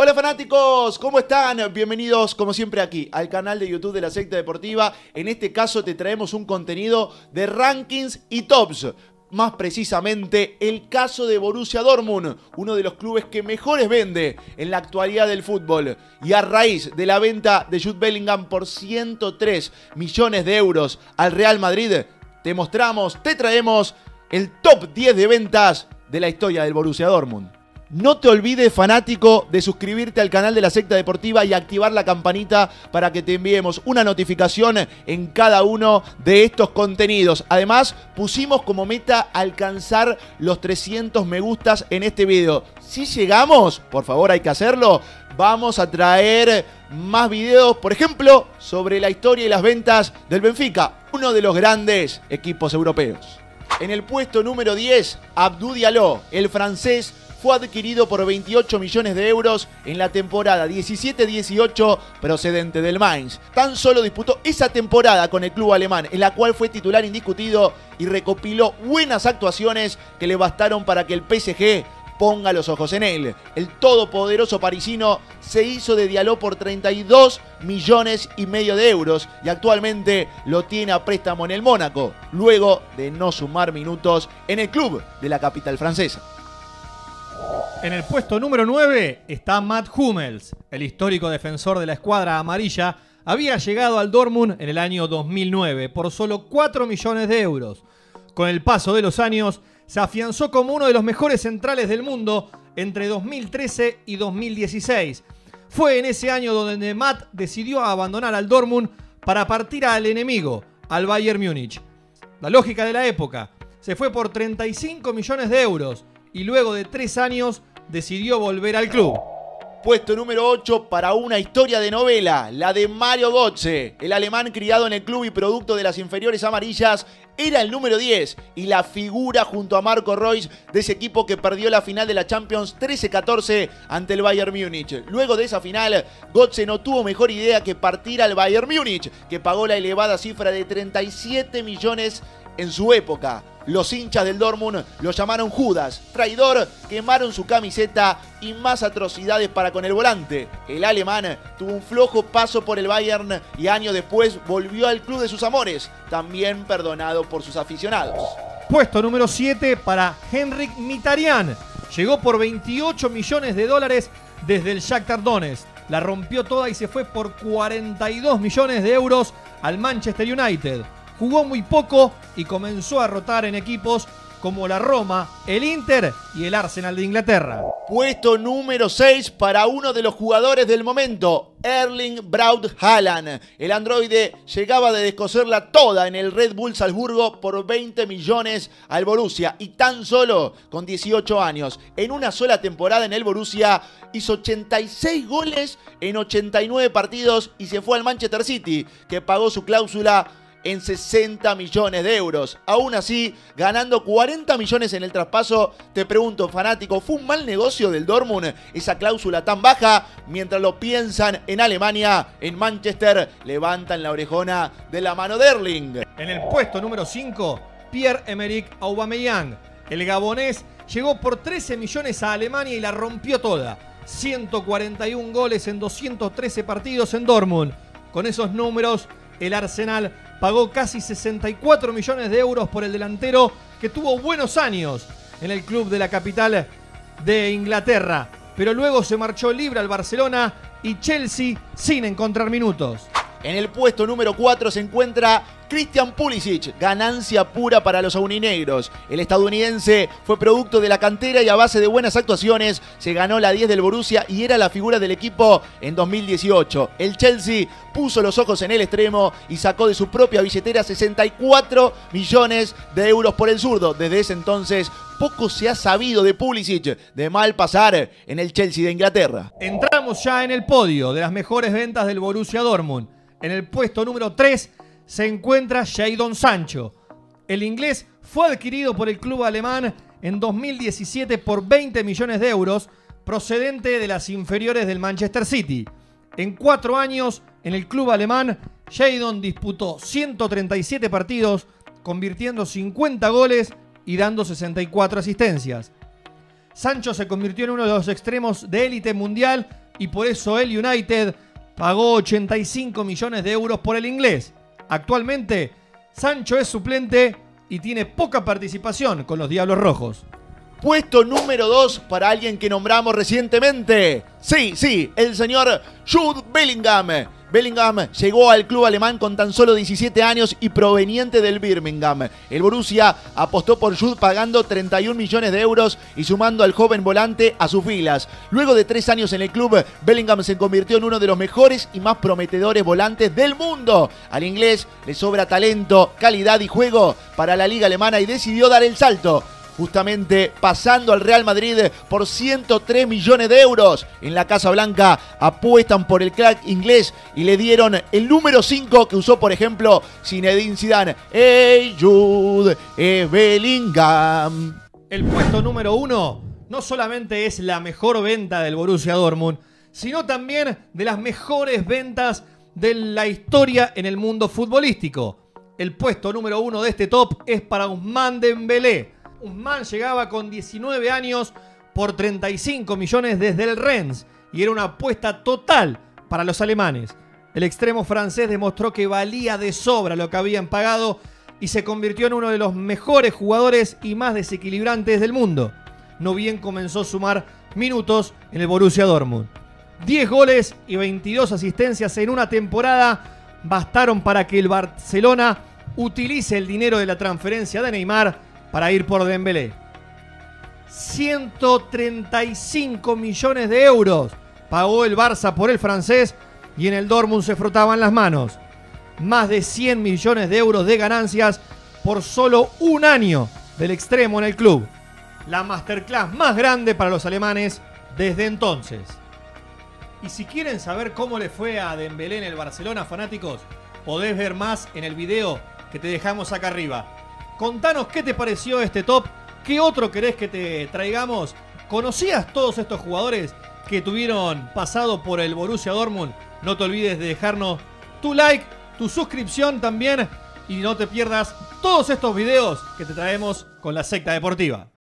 Hola fanáticos, ¿cómo están? Bienvenidos como siempre aquí al canal de YouTube de la secta deportiva. En este caso te traemos un contenido de rankings y tops. Más precisamente el caso de Borussia Dortmund, uno de los clubes que mejores vende en la actualidad del fútbol. Y a raíz de la venta de Jude Bellingham por 103 millones de euros al Real Madrid, te mostramos, te traemos el top 10 de ventas de la historia del Borussia Dortmund. No te olvides, fanático, de suscribirte al canal de la secta deportiva y activar la campanita para que te enviemos una notificación en cada uno de estos contenidos. Además, pusimos como meta alcanzar los 300 me gustas en este video. Si llegamos, por favor hay que hacerlo, vamos a traer más videos, por ejemplo, sobre la historia y las ventas del Benfica, uno de los grandes equipos europeos. En el puesto número 10, Abdou Diallo, el francés fue adquirido por 28 millones de euros en la temporada 17-18 procedente del Mainz. Tan solo disputó esa temporada con el club alemán, en la cual fue titular indiscutido y recopiló buenas actuaciones que le bastaron para que el PSG ponga los ojos en él. El todopoderoso parisino se hizo de Diallo por 32 millones y medio de euros y actualmente lo tiene a préstamo en el Mónaco, luego de no sumar minutos en el club de la capital francesa. En el puesto número 9 está Matt Hummels, el histórico defensor de la escuadra amarilla. Había llegado al Dortmund en el año 2009 por solo 4 millones de euros. Con el paso de los años, se afianzó como uno de los mejores centrales del mundo entre 2013 y 2016. Fue en ese año donde Matt decidió abandonar al Dortmund para partir al enemigo, al Bayern Múnich. La lógica de la época, se fue por 35 millones de euros y luego de tres años decidió volver al club. Puesto número 8 para una historia de novela, la de Mario Götze. El alemán criado en el club y producto de las inferiores amarillas era el número 10 y la figura junto a Marco Royce de ese equipo que perdió la final de la Champions 13-14 ante el Bayern Múnich. Luego de esa final, Götze no tuvo mejor idea que partir al Bayern Múnich, que pagó la elevada cifra de 37 millones en su época. Los hinchas del Dortmund lo llamaron Judas, traidor, quemaron su camiseta y más atrocidades para con el volante. El alemán tuvo un flojo paso por el Bayern y años después volvió al club de sus amores, también perdonado por sus aficionados. Puesto número 7 para Henrik Mitarian. Llegó por 28 millones de dólares desde el Shakhtar Donetsk. La rompió toda y se fue por 42 millones de euros al Manchester United jugó muy poco y comenzó a rotar en equipos como la Roma, el Inter y el Arsenal de Inglaterra. Puesto número 6 para uno de los jugadores del momento, Erling Braut Haaland. El androide llegaba de descoserla toda en el Red Bull Salzburgo por 20 millones al Borussia y tan solo con 18 años. En una sola temporada en el Borussia hizo 86 goles en 89 partidos y se fue al Manchester City, que pagó su cláusula en 60 millones de euros. Aún así, ganando 40 millones en el traspaso, te pregunto, fanático, ¿fue un mal negocio del Dortmund esa cláusula tan baja? Mientras lo piensan en Alemania, en Manchester, levantan la orejona de la mano de Erling. En el puesto número 5, Pierre-Emerick Aubameyang. El gabonés llegó por 13 millones a Alemania y la rompió toda. 141 goles en 213 partidos en Dortmund. Con esos números, el Arsenal pagó casi 64 millones de euros por el delantero que tuvo buenos años en el club de la capital de Inglaterra, pero luego se marchó libre al Barcelona y Chelsea sin encontrar minutos. En el puesto número 4 se encuentra Christian Pulisic, ganancia pura para los auninegros. El estadounidense fue producto de la cantera y a base de buenas actuaciones se ganó la 10 del Borussia y era la figura del equipo en 2018. El Chelsea puso los ojos en el extremo y sacó de su propia billetera 64 millones de euros por el zurdo. Desde ese entonces poco se ha sabido de Pulisic, de mal pasar en el Chelsea de Inglaterra. Entramos ya en el podio de las mejores ventas del Borussia Dortmund. En el puesto número 3 se encuentra Jadon Sancho. El inglés fue adquirido por el club alemán en 2017 por 20 millones de euros, procedente de las inferiores del Manchester City. En cuatro años, en el club alemán, Jadon disputó 137 partidos, convirtiendo 50 goles y dando 64 asistencias. Sancho se convirtió en uno de los extremos de élite mundial y por eso el United pagó 85 millones de euros por el inglés. Actualmente, Sancho es suplente y tiene poca participación con los Diablos Rojos. Puesto número 2 para alguien que nombramos recientemente. Sí, sí, el señor Jude Bellingham. Bellingham llegó al club alemán con tan solo 17 años y proveniente del Birmingham. El Borussia apostó por Jude pagando 31 millones de euros y sumando al joven volante a sus filas. Luego de tres años en el club, Bellingham se convirtió en uno de los mejores y más prometedores volantes del mundo. Al inglés le sobra talento, calidad y juego para la liga alemana y decidió dar el salto justamente pasando al Real Madrid por 103 millones de euros. En la Casa Blanca apuestan por el crack inglés y le dieron el número 5 que usó, por ejemplo, Zinedine Zidane. ¡Ey, Jude! Bellingham! El puesto número 1 no solamente es la mejor venta del Borussia Dortmund, sino también de las mejores ventas de la historia en el mundo futbolístico. El puesto número 1 de este top es para Usman Dembélé Usman llegaba con 19 años por 35 millones desde el Rennes y era una apuesta total para los alemanes. El extremo francés demostró que valía de sobra lo que habían pagado y se convirtió en uno de los mejores jugadores y más desequilibrantes del mundo. No bien comenzó a sumar minutos en el Borussia Dortmund. 10 goles y 22 asistencias en una temporada bastaron para que el Barcelona utilice el dinero de la transferencia de Neymar para ir por Dembélé. 135 millones de euros pagó el Barça por el francés y en el Dortmund se frotaban las manos. Más de 100 millones de euros de ganancias por solo un año del extremo en el club. La masterclass más grande para los alemanes desde entonces. Y si quieren saber cómo le fue a Dembélé en el Barcelona, fanáticos, podés ver más en el video que te dejamos acá arriba. Contanos qué te pareció este top, qué otro querés que te traigamos. ¿Conocías todos estos jugadores que tuvieron pasado por el Borussia Dortmund? No te olvides de dejarnos tu like, tu suscripción también y no te pierdas todos estos videos que te traemos con la secta deportiva.